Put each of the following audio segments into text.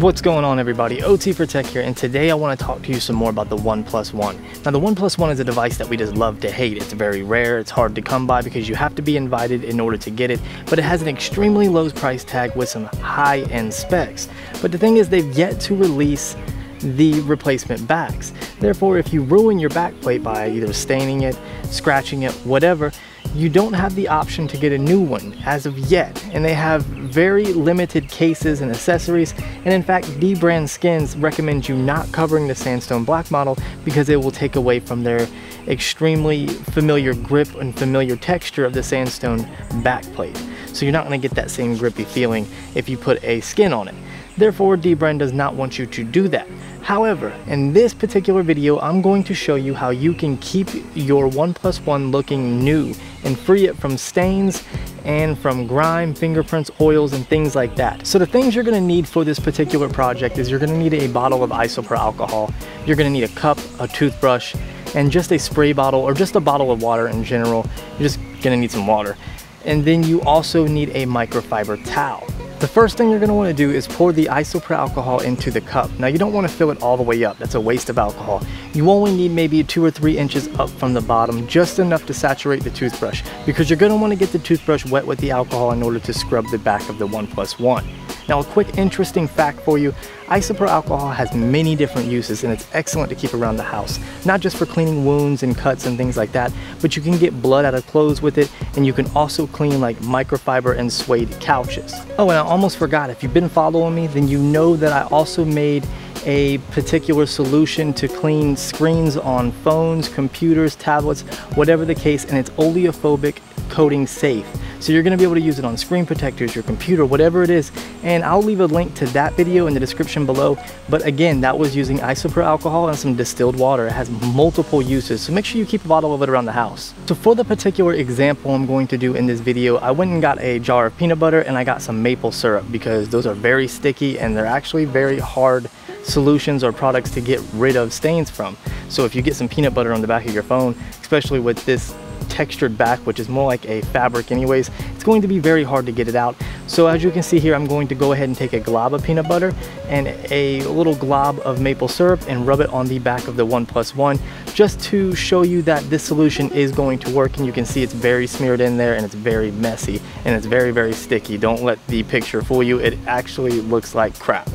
What's going on everybody? OT for Tech here and today I want to talk to you some more about the OnePlus One. Now the OnePlus One is a device that we just love to hate. It's very rare, it's hard to come by because you have to be invited in order to get it, but it has an extremely low price tag with some high-end specs. But the thing is they've yet to release the replacement backs. Therefore, if you ruin your backplate by either staining it, scratching it, whatever, you don't have the option to get a new one as of yet. And they have very limited cases and accessories. And in fact, dbrand skins recommend you not covering the Sandstone Black model because it will take away from their extremely familiar grip and familiar texture of the Sandstone backplate. So you're not gonna get that same grippy feeling if you put a skin on it. Therefore, dbrand does not want you to do that. However, in this particular video, I'm going to show you how you can keep your OnePlus One looking new and free it from stains and from grime, fingerprints, oils, and things like that. So the things you're gonna need for this particular project is you're gonna need a bottle of isopropyl alcohol, you're gonna need a cup, a toothbrush, and just a spray bottle or just a bottle of water in general. You're just gonna need some water. And then you also need a microfiber towel. The first thing you're going to want to do is pour the isopropyl alcohol into the cup. Now you don't want to fill it all the way up, that's a waste of alcohol. You only need maybe two or three inches up from the bottom, just enough to saturate the toothbrush because you're going to want to get the toothbrush wet with the alcohol in order to scrub the back of the OnePlus One. Now a quick interesting fact for you, isopropyl alcohol has many different uses and it's excellent to keep around the house. Not just for cleaning wounds and cuts and things like that, but you can get blood out of clothes with it and you can also clean like microfiber and suede couches. Oh and I almost forgot, if you've been following me then you know that I also made a particular solution to clean screens on phones, computers, tablets, whatever the case, and it's oleophobic coating safe. So you're gonna be able to use it on screen protectors, your computer, whatever it is. And I'll leave a link to that video in the description below. But again, that was using isopropyl alcohol and some distilled water. It has multiple uses, so make sure you keep a bottle of it around the house. So for the particular example I'm going to do in this video, I went and got a jar of peanut butter and I got some maple syrup because those are very sticky and they're actually very hard solutions or products to get rid of stains from. So if you get some peanut butter on the back of your phone, especially with this textured back, which is more like a fabric anyways, it's going to be very hard to get it out. So as you can see here, I'm going to go ahead and take a glob of peanut butter and a little glob of maple syrup and rub it on the back of the OnePlus One just to show you that this solution is going to work and you can see it's very smeared in there and it's very messy and it's very, very sticky. Don't let the picture fool you. It actually looks like crap.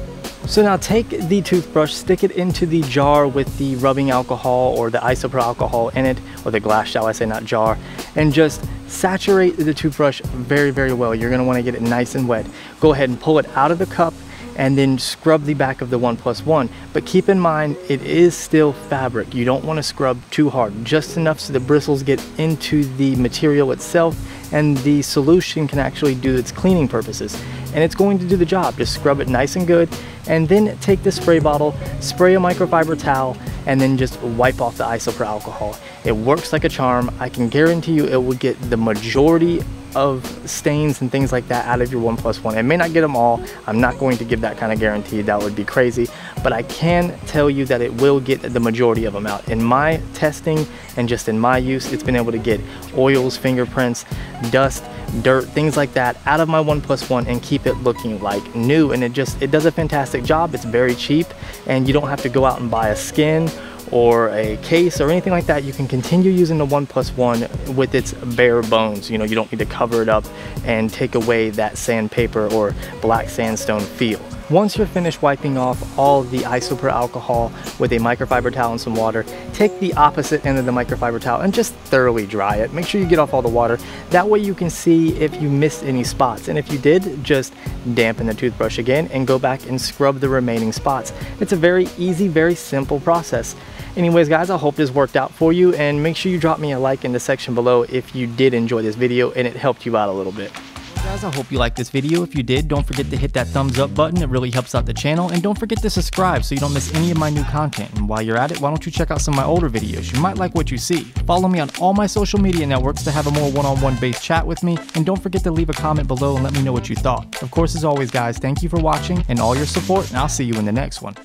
So now take the toothbrush, stick it into the jar with the rubbing alcohol or the isopropyl alcohol in it, or the glass shall I say, not jar, and just saturate the toothbrush very, very well. You're gonna wanna get it nice and wet. Go ahead and pull it out of the cup and then scrub the back of the OnePlus One. But keep in mind, it is still fabric. You don't wanna scrub too hard, just enough so the bristles get into the material itself and the solution can actually do its cleaning purposes. And it's going to do the job. Just scrub it nice and good and then take the spray bottle, spray a microfiber towel, and then just wipe off the isopropyl alcohol. It works like a charm. I can guarantee you it will get the majority of stains and things like that out of your OnePlus One. It may not get them all. I'm not going to give that kind of guarantee. That would be crazy. But I can tell you that it will get the majority of them out. In my testing and just in my use, it's been able to get oils, fingerprints, dust, dirt, things like that out of my OnePlus One and keep it looking like new. And it just, it does a fantastic job. It's very cheap and you don't have to go out and buy a skin or a case or anything like that, you can continue using the OnePlus One with its bare bones. You know, you don't need to cover it up and take away that sandpaper or black sandstone feel. Once you're finished wiping off all the isopropyl alcohol with a microfiber towel and some water, take the opposite end of the microfiber towel and just thoroughly dry it. Make sure you get off all the water. That way you can see if you missed any spots. And if you did, just dampen the toothbrush again and go back and scrub the remaining spots. It's a very easy, very simple process. Anyways guys, I hope this worked out for you and make sure you drop me a like in the section below if you did enjoy this video and it helped you out a little bit guys, I hope you liked this video. If you did, don't forget to hit that thumbs up button. It really helps out the channel. And don't forget to subscribe so you don't miss any of my new content. And while you're at it, why don't you check out some of my older videos? You might like what you see. Follow me on all my social media networks to have a more one-on-one -on -one based chat with me. And don't forget to leave a comment below and let me know what you thought. Of course, as always, guys, thank you for watching and all your support, and I'll see you in the next one.